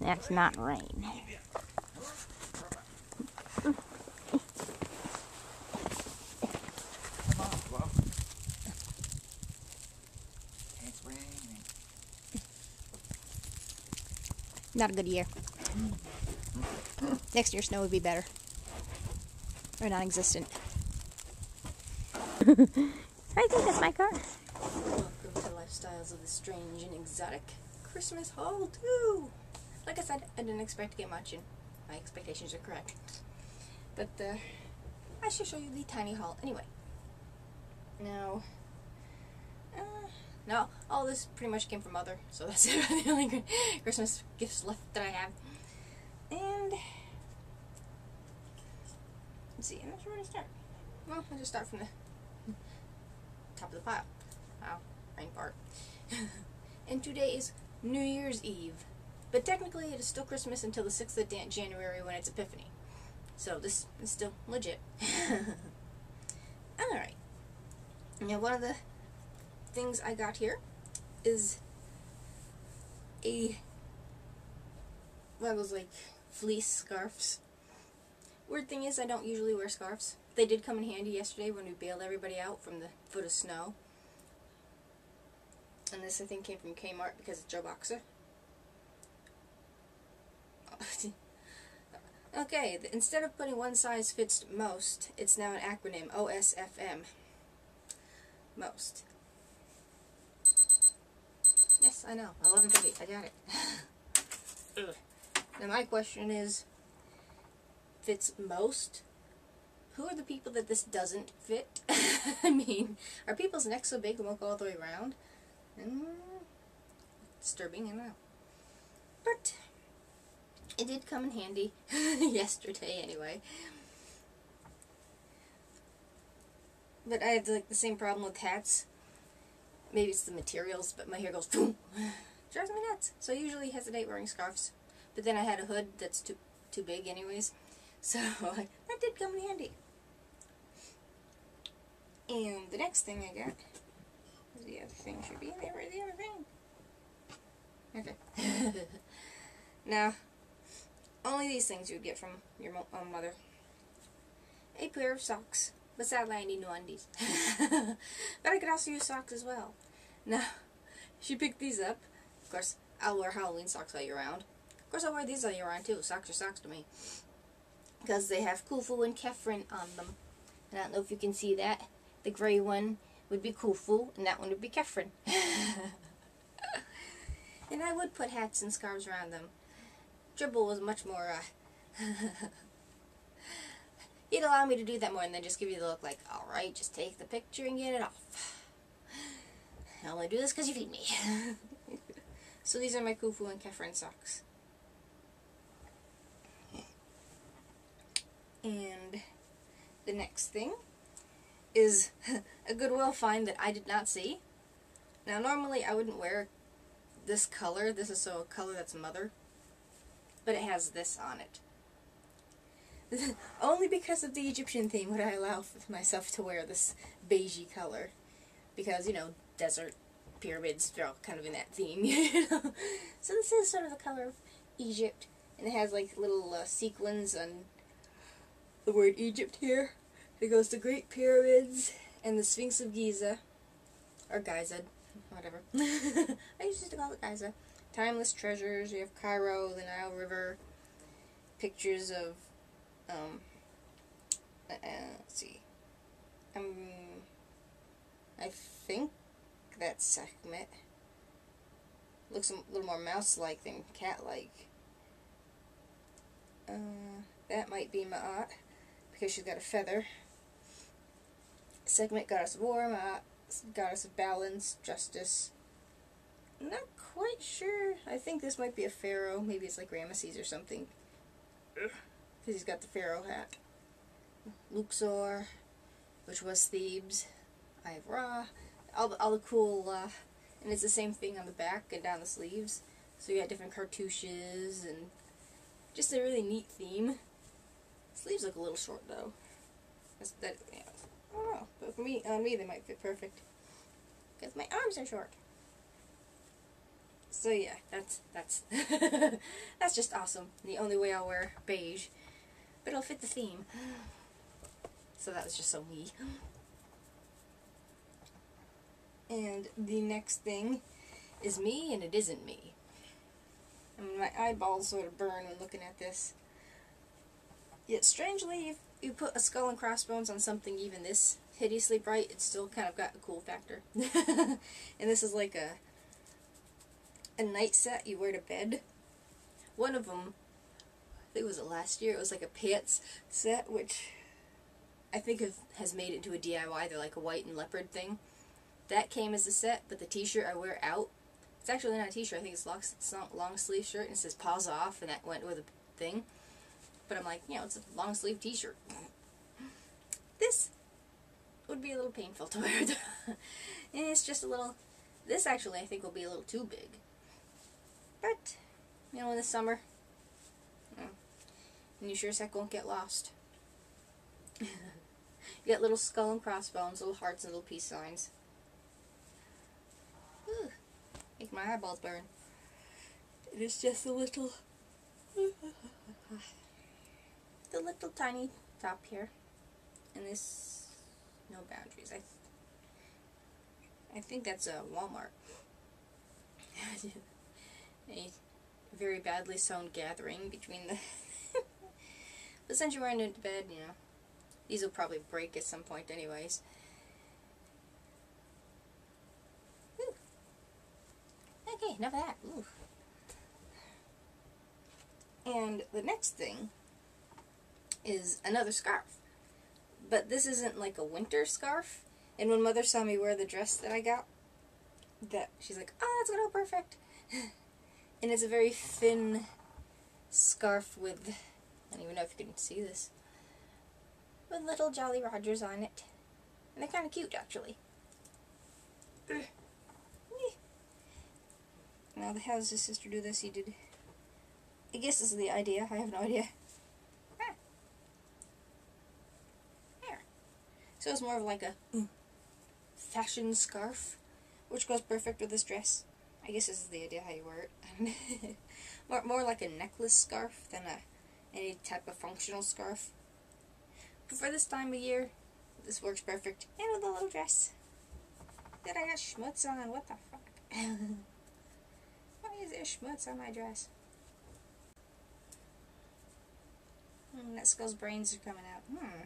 That's not rain. Come on, Fluff. It's raining. Not a good year. Next year, snow would be better. Or non existent. I think that's my car. Of the Strange and Exotic Christmas haul too. Like I said, I didn't expect to get much, and my expectations are correct. But uh, I should show you the tiny haul anyway. Now, uh, no, all this pretty much came from Mother, so that's the only Christmas gifts left that I have. And let's see, I'm not sure where to start. Well, I'll just start from the top of the pile. Wow, rain part. and today is New Year's Eve. But technically, it is still Christmas until the 6th of January when it's Epiphany. So this is still legit. Alright. Now, one of the things I got here is a one of those like fleece scarves. Weird thing is, I don't usually wear scarves. They did come in handy yesterday when we bailed everybody out from the foot of snow. And this, I think, came from Kmart because it's Joe Boxer. okay, instead of putting one size fits most, it's now an acronym OSFM. Most. Yes, I know. 1150. I got it. Now, my question is fits most? Who are the people that this doesn't fit? I mean, are people's necks so big it won't go all the way around? Mm, disturbing, I know. But it did come in handy yesterday, anyway. But I had like the same problem with hats. Maybe it's the materials, but my hair goes. Drives me nuts. So I usually hesitate wearing scarves. But then I had a hood that's too too big, anyways. So that did come in handy. And the next thing I got, the other thing should be in there. Where's the other thing? Okay. now, only these things you would get from your mo- uh, mother. A pair of socks. But sadly, I need new undies. but I could also use socks as well. Now, she picked these up. Of course, I'll wear Halloween socks all year round. Of course, I'll wear these all year round too. Socks are socks to me. Because they have Khufu and Kefren on them. And I don't know if you can see that. The gray one would be Khufu, and that one would be Kefren. and I would put hats and scarves around them. Dribble was much more, uh, he'd allow me to do that more and then just give you the look like, alright, just take the picture and get it off. I only do this because you feed me. so these are my Khufu and Kefren socks. And the next thing is a Goodwill find that I did not see. Now, normally I wouldn't wear this color. This is so a color that's mother. But it has this on it. Only because of the Egyptian theme would I allow myself to wear this beigey color. Because, you know, desert pyramids, they're all kind of in that theme, you know. So this is sort of the color of Egypt. And it has like little uh, sequins on the word Egypt here. It goes the Great Pyramids and the Sphinx of Giza. Or Giza, whatever. I used to call it Giza. Timeless treasures. You have Cairo, the Nile River. Pictures of, um, uh, uh, let's see. Um, I think that's Sekhmet. Looks a little more mouse-like than cat-like. Uh, that might be Ma'at, because she's got a feather. Sekhmet, goddess of war, Ma'at, goddess of balance, justice. Not quite sure. I think this might be a pharaoh. Maybe it's like Ramesses or something. Because he's got the pharaoh hat. Luxor, which was Thebes. I have Ra. All the, all the cool, uh, and it's the same thing on the back and down the sleeves. So you got different cartouches and Just a really neat theme. Sleeves look a little short though. That's, that, yeah. Don't know, but for me, on me, they might fit perfect. Because my arms are short. So yeah, that's that's that's just awesome. The only way I'll wear beige, but it'll fit the theme. So that was just so me. And the next thing is me, and it isn't me. I mean, my eyeballs sort of burn when looking at this. Yet strangely, you put a skull and crossbones on something even this hideously bright, it's still kind of got a cool factor. and this is like a a night set you wear to bed. One of them, I think it was last year. It was like a pants set, which I think has made it into a DIY. They're like a white and leopard thing. That came as a set, but the T-shirt I wear out. It's actually not a T-shirt. I think it's long, long sleeve shirt, and it says "Paws off," and that went with a thing. But I'm like, you know, it's a long sleeve T-shirt. This would be a little painful to wear. and it's just a little. This actually, I think, will be a little too big. But, you know, in the summer, know, and you sure as heck won't get lost. you got little skull and crossbones, little hearts and little peace signs. Whew. Make my eyeballs burn. It is just a little, the little tiny top here, and this no boundaries. I, th I think that's a Walmart. a very badly sewn gathering between the. but since you're wearing it to bed, you know, these will probably break at some point, anyways. Whew. Okay, enough of that. Ooh. And the next thing is another scarf. But this isn't like a winter scarf. And when mother saw me wear the dress that I got, that she's like, ah, oh, that's gonna go perfect. and it's a very thin scarf with, I don't even know if you can see this, with little Jolly Rogers on it. And they're kind of cute, actually. Now, how does his sister do this? He did. I guess this is the idea. I have no idea. Ah. There. So it's more of like a mm, fashion scarf, which goes perfect with this dress. I guess this is the idea how you wear it. more, more like a necklace scarf than a any type of functional scarf. But for this time of year, this works perfect. And with a little dress. That I got schmutz on. What the fuck? Why is there schmutz on my dress? Hmm, that skull's brains are coming out. Hmm.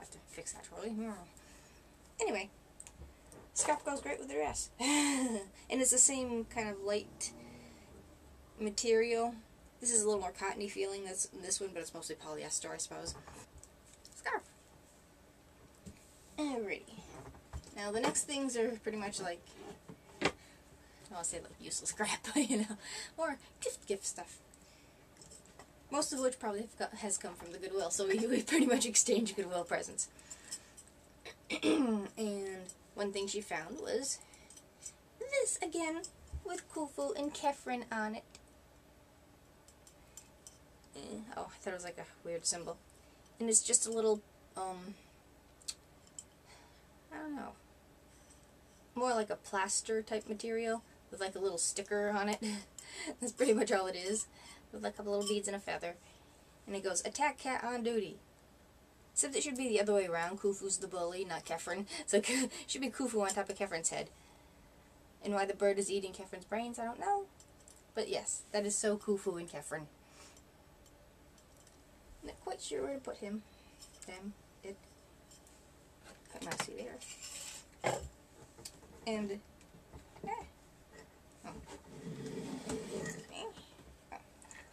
Have to fix that shortly. Hmm. Anyway, Scarf goes great with the dress. and it's the same kind of light material. This is a little more cottony feeling that's in this one, but it's mostly polyester, I suppose. Scarf. Alrighty. Now the next things are pretty much like, I'll say like useless crap, but you know, more gift gift stuff. Most of which probably got, has come from the Goodwill, so we, we pretty much exchange Goodwill presents. and one thing she found was this again with Khufu and Kefren on it. Eh, oh, I thought it was like a weird symbol. And it's just a little, um, I don't know, more like a plaster type material with like a little sticker on it. That's pretty much all it is. With a couple little beads and a feather. And it goes, attack cat on duty. Except it should be the other way around. Khufu's the bully, not Kefren. So it should be Khufu on top of Kefren's head. And why the bird is eating Kefren's brains, I don't know. But yes, that is so Khufu and Kefren. Not quite sure where to put him. Them. It. Put my see there. And. Eh. Oh.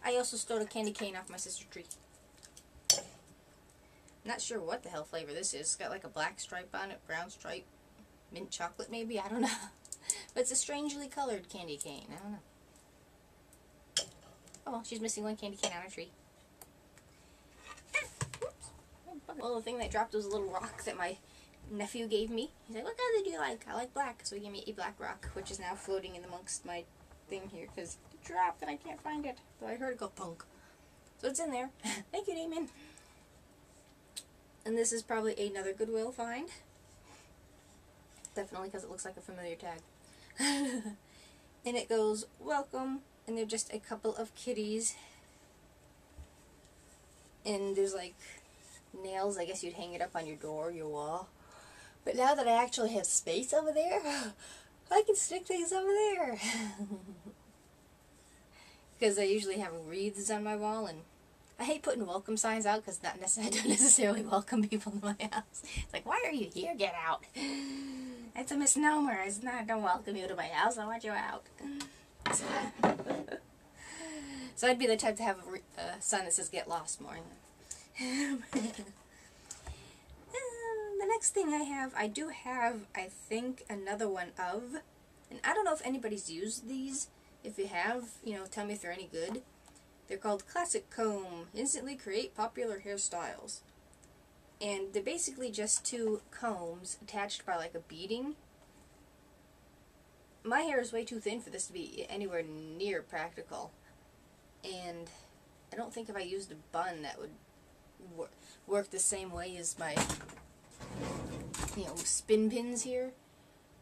I also stole a candy cane off my sister's tree. Not sure what the hell flavor this is. It's got like a black stripe on it, brown stripe, mint chocolate maybe, I don't know. but it's a strangely colored candy cane, I don't know. Oh she's missing one candy cane on her tree. Well, the thing that dropped was a little rock that my nephew gave me. He's like, what color do you like? I like black. So he gave me a black rock, which is now floating in amongst my thing here because dropped and I can't find it. But I heard it go punk. So it's in there. Thank you, Damon. And this is probably another Goodwill find. Definitely because it looks like a familiar tag. and it goes, Welcome. And they're just a couple of kitties. And there's like nails. I guess you'd hang it up on your door, your wall. But now that I actually have space over there, I can stick things over there. Because I usually have wreaths on my wall, and I hate putting welcome signs out because not necessarily, I don't necessarily welcome people to my house. It's like, why are you here? Get out. It's a misnomer. It's not, I don't welcome you to my house. I want you out. So, so I'd be the type to have a sign that says "Get lost" more. Uh, the next thing I have, I do have, I think, another one of, and I don't know if anybody's used these. If you have, you know, tell me if they're any good. They're called Classic Comb. Instantly create popular hairstyles. And they're basically just two combs attached by like a beading. My hair is way too thin for this to be anywhere near practical. And I don't think if I used a bun that would wor- work the same way as my you know spin pins here.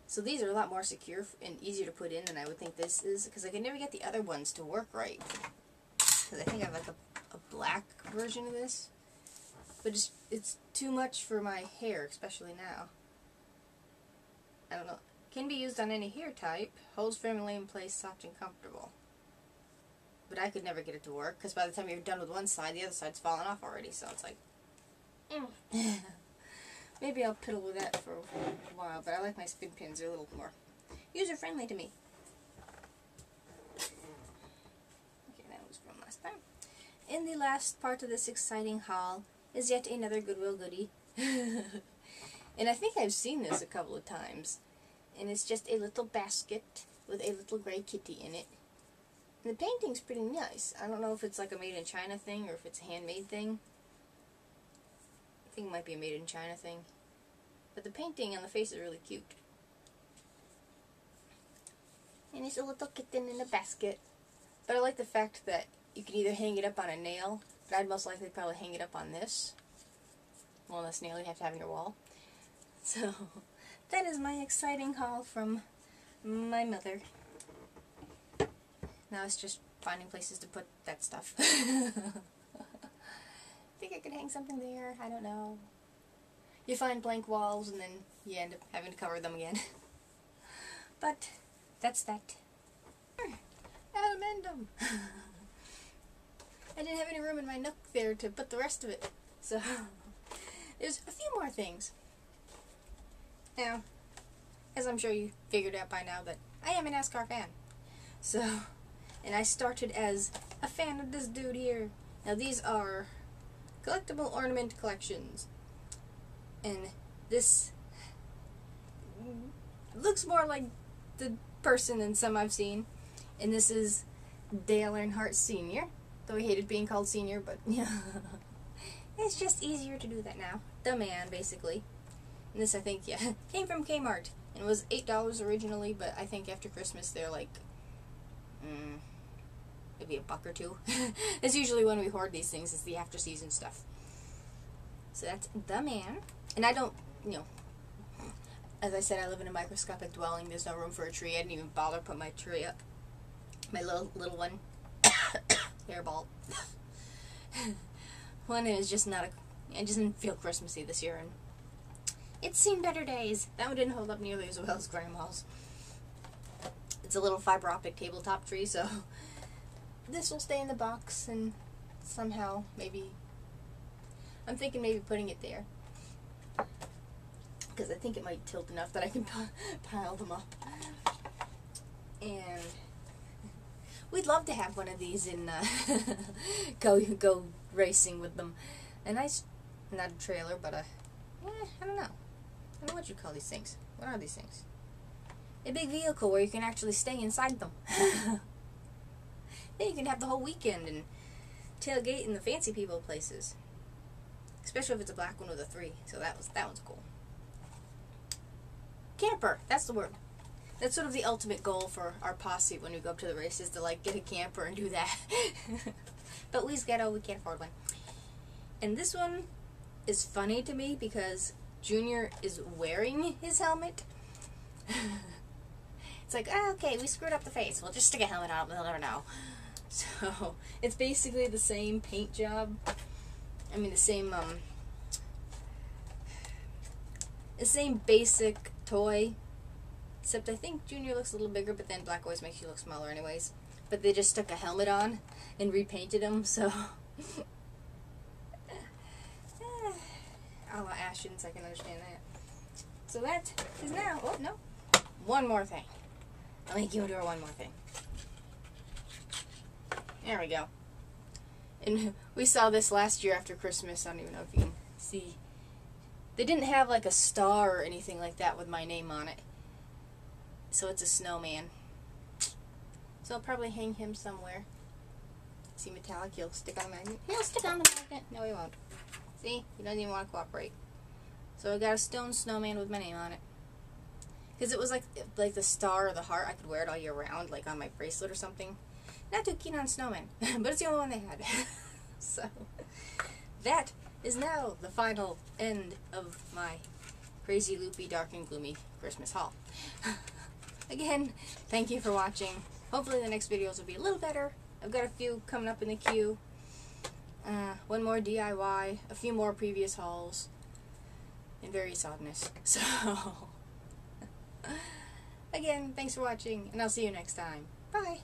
So these are a lot more secure and easier to put in than I would think this is because I can never get the other ones to work right. Because I think I have like a, a black version of this. But it's, it's too much for my hair, especially now. I don't know. Can be used on any hair type. Holds firmly in place, soft and comfortable. But I could never get it to work because by the time you're done with one side, the other side's fallen off already. So it's like, mm. maybe I'll piddle with that for a while. But I like my spin pins; a little more user friendly to me. Okay, that was from last time. In the last part of this exciting haul is yet another Goodwill goodie. and I think I've seen this a couple of times. And it's just a little basket with a little gray kitty in it. And the painting's pretty nice. I don't know if it's like a made in China thing or if it's a handmade thing. Think it might be a made in China thing. But the painting on the face is really cute. And it's a little kitten in a basket. But I like the fact that you can either hang it up on a nail, but I'd most likely probably hang it up on this. Well, this nail you have to have in your wall. So, that is my exciting haul from my mother. Now it's just finding places to put that stuff. think I could hang something there. I don't know. You find blank walls and then you end up having to cover them again. but that's that. Addendum. I didn't have any room in my nook there to put the rest of it. So there's a few more things. Now, as I'm sure you figured out by now that I am a NASCAR fan. So, and I started as a fan of this dude here. Now these are collectible ornament collections. And this looks more like the person than some I've seen. And this is Dale Earnhardt Sr. Though he hated being called senior, but yeah. it's just easier to do that now. The man, basically. And this, I think, yeah, came from Kmart. And was $8 originally, but I think after Christmas they're like, mm, maybe a buck or two. that's usually when we hoard these things, is the after season stuff. So that's the man. And I don't, you know, as I said, I live in a microscopic dwelling. There's no room for a tree. I didn't even bother put my tree up. My little little one, hairball. one is just not a. It just didn't feel Christmassy this year, and it's seen better days. That one didn't hold up nearly as well as Grandma's. It's a little fiber optic tabletop tree, so this will stay in the box, and somehow maybe. I'm thinking maybe putting it there because I think it might tilt enough that I can pile them up. And we'd love to have one of these and uh, go go racing with them. A nice, not a trailer, but a, eh, I don't know. I don't know what you call these things. What are these things? A big vehicle where you can actually stay inside them. Then you can have the whole weekend and tailgate in the fancy people places. Especially if it's a black one with a three. So that was that one's cool. Camper, that's the word. That's sort of the ultimate goal for our posse when we go up to the races to like get a camper and do that. but we's ghetto, we can't afford one. And this one is funny to me because Junior is wearing his helmet. it's like, oh, okay, we screwed up the face. We'll just stick a helmet on, they'll never know. So, it's basically the same paint job. I mean, the same, um, the same basic toy. Except I think Junior looks a little bigger, but then Black always makes you look smaller anyways. But they just stuck a helmet on and repainted him, so... I'll Ashton so I can understand that. So that is now... Oh, no. One more thing. I'll make you do one more thing. There we go. And we saw this last year after Christmas. I don't even know if you can see. They didn't have like a star or anything like that with my name on it. So it's a snowman. So I'll probably hang him somewhere. See metallic, he'll stick on the magnet. He'll stick on the magnet. No, he won't. See? He doesn't even want to cooperate. So I got a stone snowman with my name on it. Because it was like like the star or the heart. I could wear it all year round, like on my bracelet or something. Not too keen on snowmen, but it's the only one they had. so that is now the final end of my crazy, loopy, dark, and gloomy Christmas haul. Again, thank you for watching. Hopefully the next videos will be a little better. I've got a few coming up in the queue. Uh, one more DIY, a few more previous hauls, and various oddness. So, again, thanks for watching, and I'll see you next time. Bye!